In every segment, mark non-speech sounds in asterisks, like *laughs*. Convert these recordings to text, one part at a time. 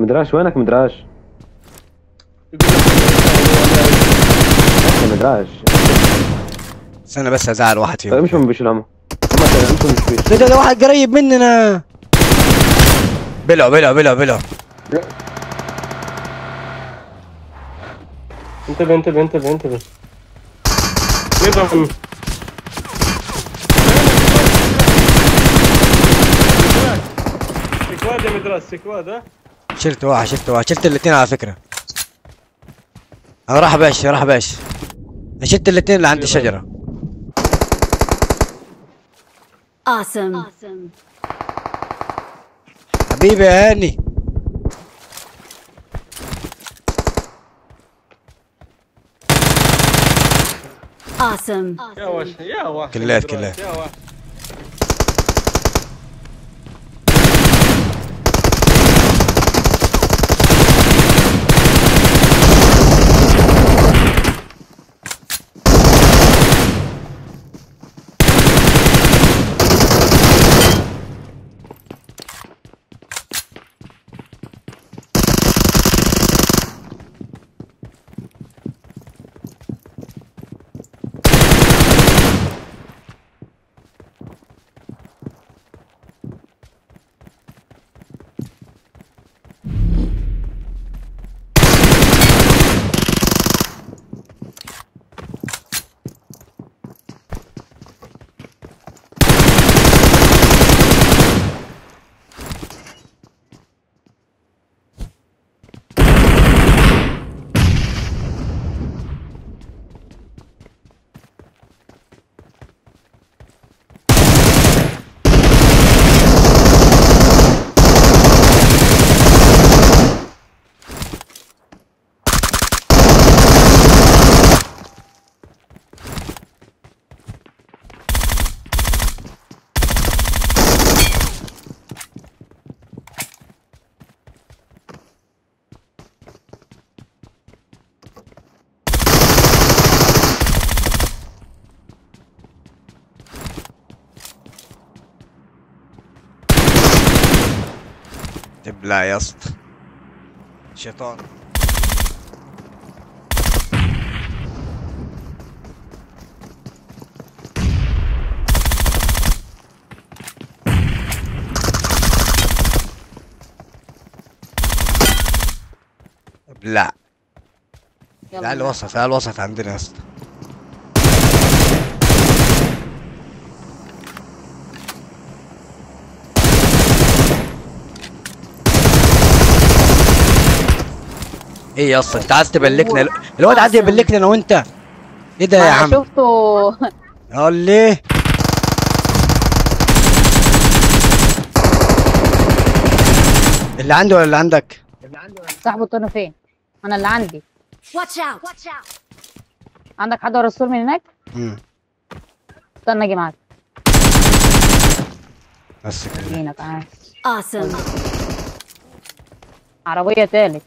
مدراش وينك مدراش؟ مدراش. استنى بس أزعل واحد فيهم. امشوا من بيش العمى امشوا من ده واحد قريب مننا. بلع بلع بلع بلع انتبه انتبه انتبه انتبه. يضرب سكواد يا مدراس سكواد ها؟ شلت واحد شلت واحد شلت الاثنين على فكرة أنا راح باش راح باش أنا شلت الاثنين اللي عند الشجرة Awesome. حبيبي يا هاني Awesome. يا وش يا وحش كلات- كلات. يا وحش تبلع يا اسطى. شيطان. ابلع. تعال وسط تعال وسط عندنا يا اسطى. إيه يا اسطى؟ انت عايز تبلكنا الواد عايز يبلكنا أنا وانت. إيه ده يا أنا عم؟ شفته. قال ليه اللي عندي ولا اللي عندك؟ صاحبه التونه فين؟ أنا اللي عندي. Watch out. عندك حد ورا السور من هناك؟ امم استنى أجي معاك. بس كده. Awesome. عربية تالت.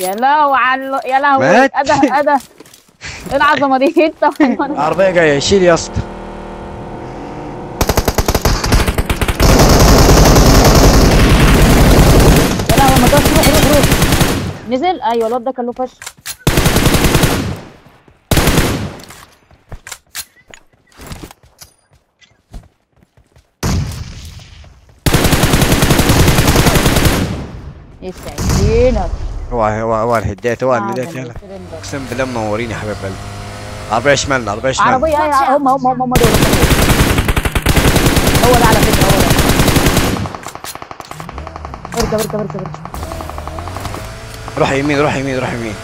يا لهوي على يا لهوي. اده اده إيه العظمة دي؟ انت العربية جاية. شيل يا اسطى. يا لهوي ما روح روح روح. نزل؟ أيوه الواد ده كان له فشل يسعدينك اوعى اوعى اوعى الهدات اوعى الهدات يلا اقسم بالله منورين يا حبيب قلبي. عربية شمالنا عربية شمالنا عربية أيوه هم هم هم هم دول. هو ده على فكرة هو ده اركب اركب اركب اركب. روح يمين روح يمين روح يمين.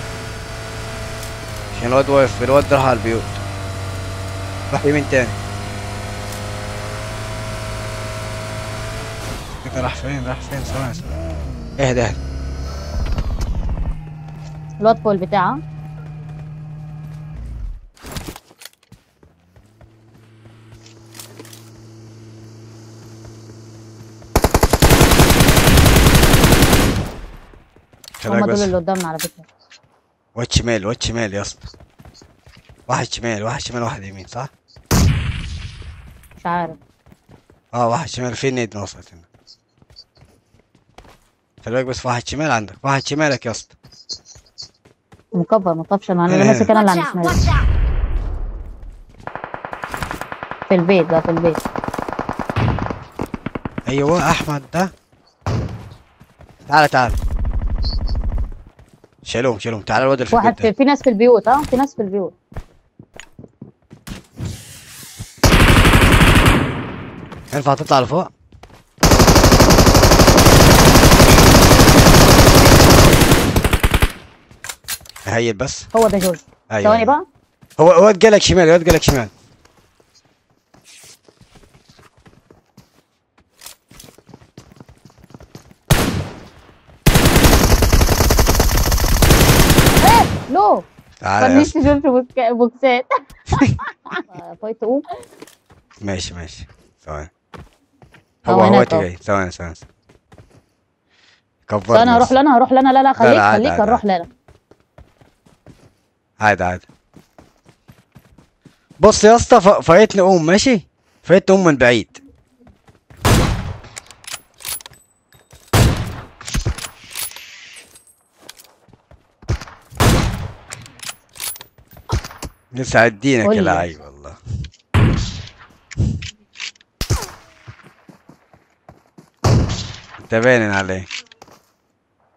عشان الواد واقف الواد راح على البيوت. روح يمين تاني. كده راح فين؟ راح فين؟ ثواني ثواني. اهدى اهدى. الواد فوق البتاع هم دول اللي قدامنا على فكرة. واد شمال واد شمال يا اسطى. واحد شمال واحد شمال واحد يمين صح؟ مش عارف. آه واحد شمال في نيد وصلت هنا. خلي بالك بس واحد شمال عندك. واحد شمالك يا اسطى. مكفر تخافش أنا أنا هنا. ماسك أنا اللي Watch out! في البيت ده في البيت. أيوه أحمد ده. تعال تعال. شيلوهم شيلوهم تعال الواد اللي في واحد في. في ناس في البيوت آه في ناس في البيوت. ينفع تطلع لفوق. heal بس؟ هو ده جورج أيوه. ثواني أيوة. بقى. هو هو جالك شمال هو جالك شمال. لو. تعال يا اسطى. فنشت جورج بوك- بوكسات. *laughs* fight تقوم ماشي ماشي. ثواني. هو هو. جاي. ثواني ثواني كفرني فانا هروح. لنا هروح لنا. لا لا خليك خليك هنروح لنا. عادي عادي. بص يا اسطى ف- فايتني ام ماشي؟ فايتني ام من بعيد. يسعد دينك قول يا لي. لعيب والله. انت باين عليك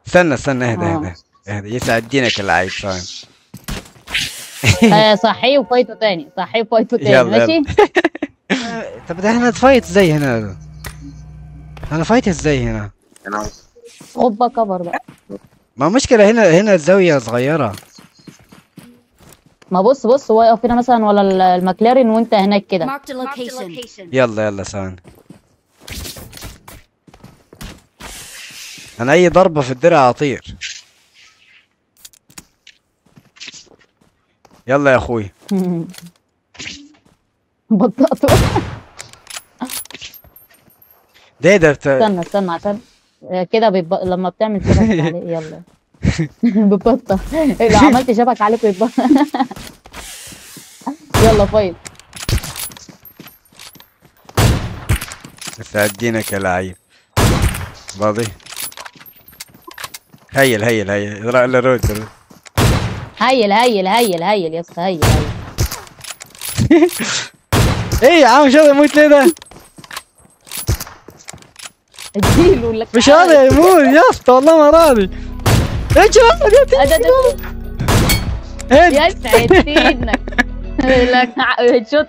استنى استنى اهدى آه. اهدى اهدى. يسعد دينك يا لعيب ثواني آه، *laughs* صحيه وفايته تاني. صحيه وفايته تاني. يلا، ماشي؟ *laughs* طب ده إحنا fight إزاي هنا. أنا fight إزاي هنا؟ بقى cover بقى. ما مشكلة هنا هنا الزاوية صغيرة. ما بص بص هو يقف هنا مثلا ولا ال- المكلارين وانت هناك كده. يلا يلا ثواني أنا أي ضربة في الدرع أطير. يلا يا أخوي. *laughs* بطأته ده ده بت... استنى استنى عشان كده بيب... لما بتعمل شبك *laughs* عليه يلا. *laughs* ببطة. لو عملت شبك عليك بيبقى يلا فايت يسعد دينك يا لعيب. باضي. هيل هيل هيل. لا لا رود رود هيل هيل هيل هيل يا اسطى هيل هيل. *laughs* إيه يا عم مش يموت ليه ده؟ اديله لك *laughs* مش هذا يموت يا اسطى والله ما راضي إيش يا ده- ده- هيد يا دينك *laughs* لك هيد شوت